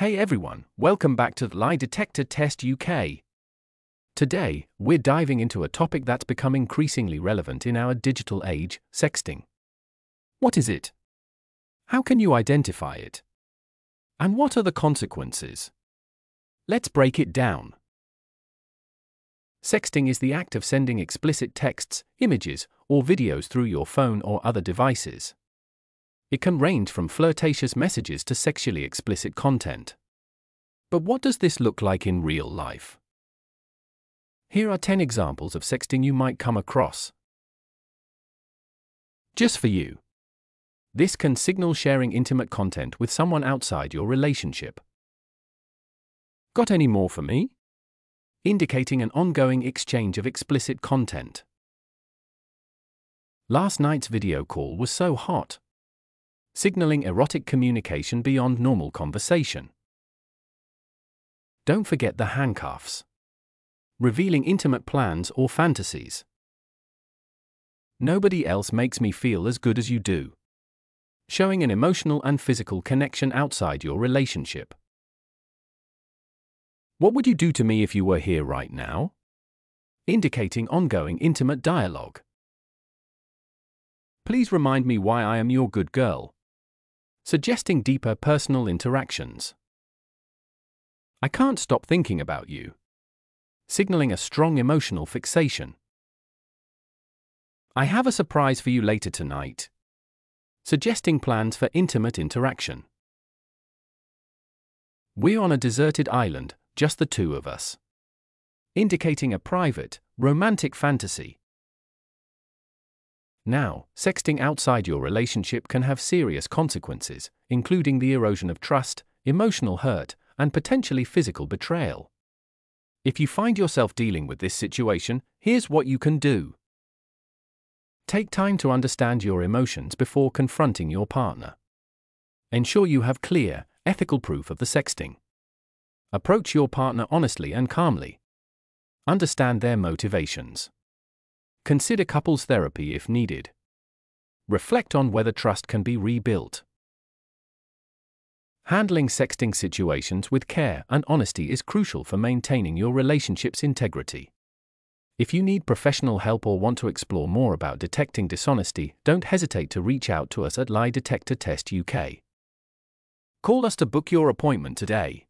Hey everyone, welcome back to the Lie Detector Test UK. Today, we're diving into a topic that's become increasingly relevant in our digital age sexting. What is it? How can you identify it? And what are the consequences? Let's break it down. Sexting is the act of sending explicit texts, images, or videos through your phone or other devices. It can range from flirtatious messages to sexually explicit content. But what does this look like in real life? Here are 10 examples of sexting you might come across. Just for you. This can signal sharing intimate content with someone outside your relationship. Got any more for me? Indicating an ongoing exchange of explicit content. Last night's video call was so hot. Signaling erotic communication beyond normal conversation. Don't forget the handcuffs. Revealing intimate plans or fantasies. Nobody else makes me feel as good as you do. Showing an emotional and physical connection outside your relationship. What would you do to me if you were here right now? Indicating ongoing intimate dialogue. Please remind me why I am your good girl. Suggesting deeper personal interactions. I can't stop thinking about you. Signaling a strong emotional fixation. I have a surprise for you later tonight. Suggesting plans for intimate interaction. We're on a deserted island, just the two of us. Indicating a private, romantic fantasy. Now, sexting outside your relationship can have serious consequences, including the erosion of trust, emotional hurt, and potentially physical betrayal. If you find yourself dealing with this situation, here's what you can do. Take time to understand your emotions before confronting your partner. Ensure you have clear, ethical proof of the sexting. Approach your partner honestly and calmly. Understand their motivations. Consider couples therapy if needed. Reflect on whether trust can be rebuilt. Handling sexting situations with care and honesty is crucial for maintaining your relationship's integrity. If you need professional help or want to explore more about detecting dishonesty, don't hesitate to reach out to us at Lie Detector Test UK. Call us to book your appointment today.